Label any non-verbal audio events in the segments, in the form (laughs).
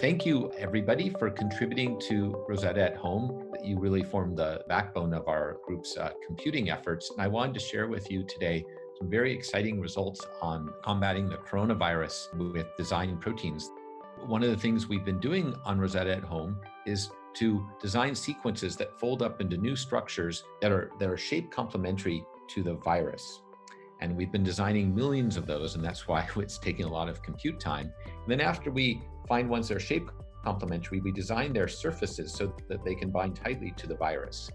Thank you, everybody, for contributing to Rosetta at Home. You really formed the backbone of our group's uh, computing efforts. And I wanted to share with you today some very exciting results on combating the coronavirus with designed proteins. One of the things we've been doing on Rosetta at Home is to design sequences that fold up into new structures that are, that are shape complementary to the virus. And we've been designing millions of those, and that's why (laughs) it's taking a lot of compute time. And then after we find ones that are shape complementary, we design their surfaces so that they can bind tightly to the virus.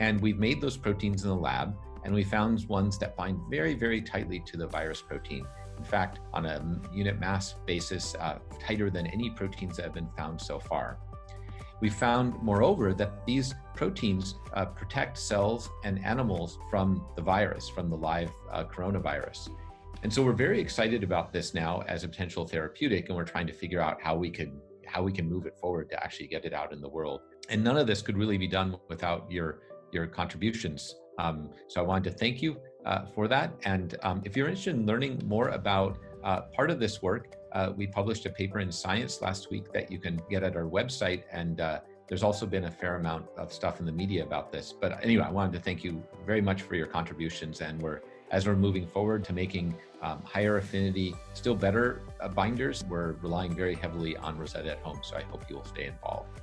And we've made those proteins in the lab, and we found ones that bind very, very tightly to the virus protein. In fact, on a unit mass basis, uh, tighter than any proteins that have been found so far. We found, moreover, that these proteins uh, protect cells and animals from the virus, from the live uh, coronavirus. And so we're very excited about this now as a potential therapeutic, and we're trying to figure out how we could how we can move it forward to actually get it out in the world. And none of this could really be done without your your contributions. Um, so I wanted to thank you uh, for that. And um, if you're interested in learning more about uh, part of this work, uh, we published a paper in Science last week that you can get at our website. And uh, there's also been a fair amount of stuff in the media about this. But anyway, I wanted to thank you very much for your contributions. And we're, as we're moving forward to making um, higher affinity, still better uh, binders, we're relying very heavily on Rosetta at home. So I hope you will stay involved.